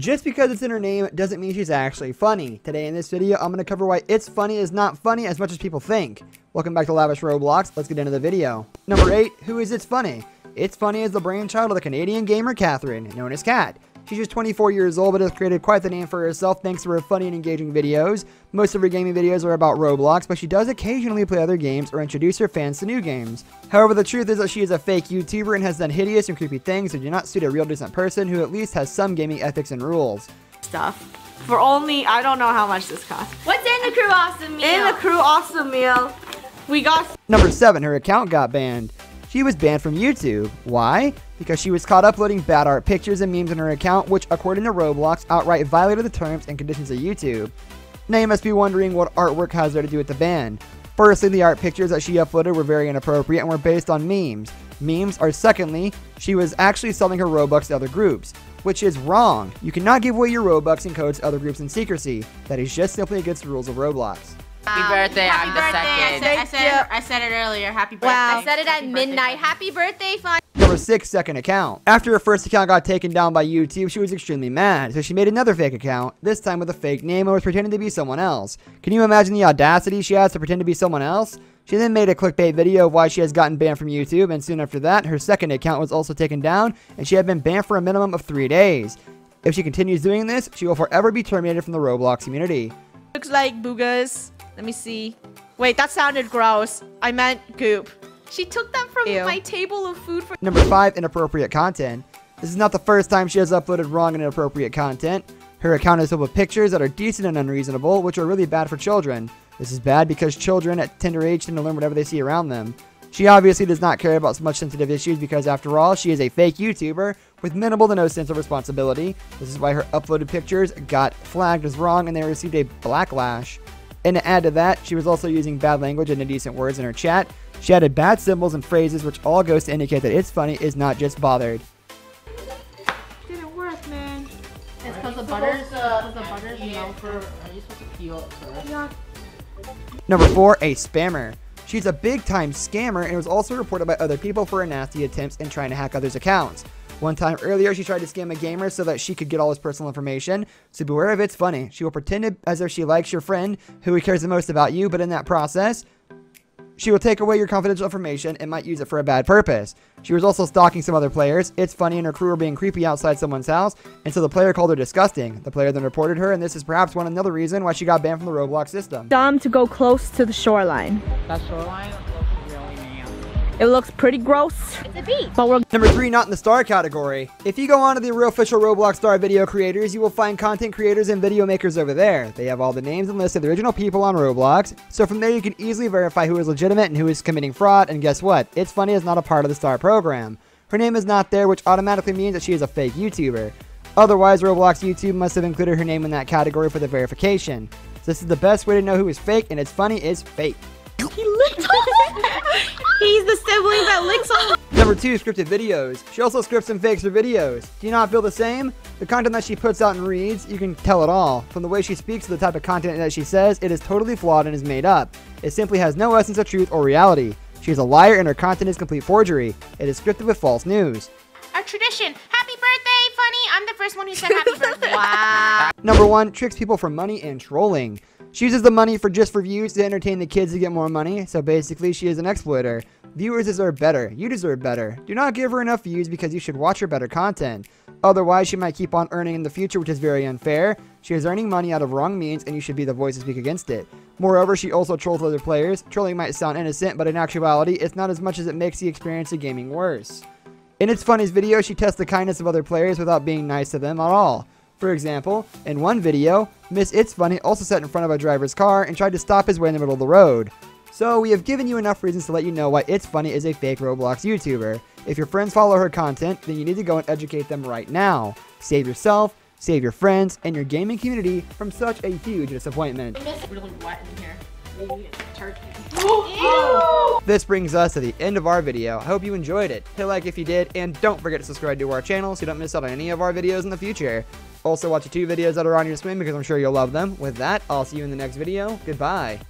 Just because it's in her name doesn't mean she's actually funny. Today in this video, I'm going to cover why ItsFunneh is not funny as much as people think. Welcome back to Lavish Roblox. Let's get into the video. Number 8. Who is ItsFunneh? It's Funny is the brainchild of the Canadian gamer Catherine, known as Cat. She's just 24 years old, but has created quite the name for herself thanks to her funny and engaging videos. Most of her gaming videos are about Roblox, but she does occasionally play other games or introduce her fans to new games. However, the truth is that she is a fake YouTuber and has done hideous and creepy things that do not suit a real decent person who at least has some gaming ethics and rules. Stuff. For only, I don't know how much this costs. What's in the crew awesome meal? In the crew awesome meal, we got Number 7. Her account got banned. She was banned from YouTube. Why? Because she was caught uploading bad art pictures and memes on her account, which, according to Roblox, outright violated the terms and conditions of YouTube. Now you must be wondering what artwork has there to do with the ban. Firstly, the art pictures that she uploaded were very inappropriate and were based on memes. Memes are secondly, she was actually selling her Robux to other groups, which is wrong. You cannot give away your Robux and codes to other groups in secrecy. That is just simply against the rules of Roblox. Happy um, birthday, Happy I'm the birthday. second. I said, I said, I said it earlier. Happy birthday. Wow. I said it at midnight. Happy birthday, fun. Number 6 second account. After her first account got taken down by YouTube, she was extremely mad, so she made another fake account, this time with a fake name and was pretending to be someone else. Can you imagine the audacity she has to pretend to be someone else? She then made a clickbait video of why she has gotten banned from YouTube, and soon after that, her second account was also taken down, and she had been banned for a minimum of 3 days. If she continues doing this, she will forever be terminated from the Roblox community. looks like boogers. Let me see. Wait, that sounded gross. I meant goop. She took that from Ew. my table of food for. Number 5. Inappropriate content. This is not the first time she has uploaded wrong and inappropriate content. Her account is filled with pictures that are decent and unreasonable, which are really bad for children. This is bad because children at tender age tend to learn whatever they see around them. She obviously does not care about so much sensitive issues because, after all, she is a fake YouTuber with minimal to no sense of responsibility. This is why her uploaded pictures got flagged as wrong and they received a backlash. And to add to that, she was also using bad language and indecent words in her chat. She added bad symbols and phrases, which all goes to indicate that ItsFunneh is not just bothered. Didn't work, man. It's because the butters. uh, the butters melt for, are you supposed to peel it first? Number 4, a spammer. She's a big time scammer and was also reported by other people for her nasty attempts in trying to hack others' accounts. One time earlier, she tried to scam a gamer so that she could get all his personal information. So beware of ItsFunneh. She will pretend as if she likes your friend who cares the most about you, but in that process, she will take away your confidential information and might use it for a bad purpose. She was also stalking some other players. ItsFunneh and her crew were being creepy outside someone's house, and so the player called her disgusting. The player then reported her, and this is perhaps one another reason why she got banned from the Roblox system. dumb to go close to the shoreline. That shoreline looks really mean. It looks pretty gross, It's a beach. but we're Number three, not in the star category. If you go on to the real official Roblox star video creators, you will find content creators and video makers over there. They have all the names and lists of the original people on Roblox, so from there you can easily verify who is legitimate and who is committing fraud, and guess what? ItsFunneh is not a part of the star program. Her name is not there, which automatically means that she is a fake YouTuber. Otherwise, Roblox YouTube must have included her name in that category for the verification. So this is the best way to know who is fake, and ItsFunneh is fake. He licked He's the sibling that licks on. Number two, scripted videos. She also scripts and fakes her videos. Do you not feel the same? The content that she puts out and reads, you can tell it all. From the way she speaks to the type of content that she says, it is totally flawed and is made up. It simply has no essence of truth or reality. She is a liar and her content is complete forgery. It is scripted with false news. Our tradition. Happy birthday, funny. I'm the first one who said happy birthday. Wow. Number one, tricks people for money and trolling. She uses the money for just for views to entertain the kids to get more money, so basically she is an exploiter. Viewers deserve better. You deserve better. Do not give her enough views because you should watch her better content. Otherwise, she might keep on earning in the future, which is very unfair. She is earning money out of wrong means, and you should be the voice to speak against it. Moreover, she also trolls other players. Trolling might sound innocent, but in actuality, it's not as much as it makes the experience of gaming worse. In its funniest video, she tests the kindness of other players without being nice to them at all. For example, in one video, Miss ItsFunneh also sat in front of a driver's car and tried to stop his way in the middle of the road. So we have given you enough reasons to let you know why ItsFunneh is a fake Roblox YouTuber. If your friends follow her content, then you need to go and educate them right now. Save yourself, save your friends, and your gaming community from such a huge disappointment. This brings us to the end of our video. I hope you enjoyed it. Hit like if you did, and don't forget to subscribe to our channel so you don't miss out on any of our videos in the future. Also, watch the two videos that are on your screen because I'm sure you'll love them. With that, I'll see you in the next video. Goodbye.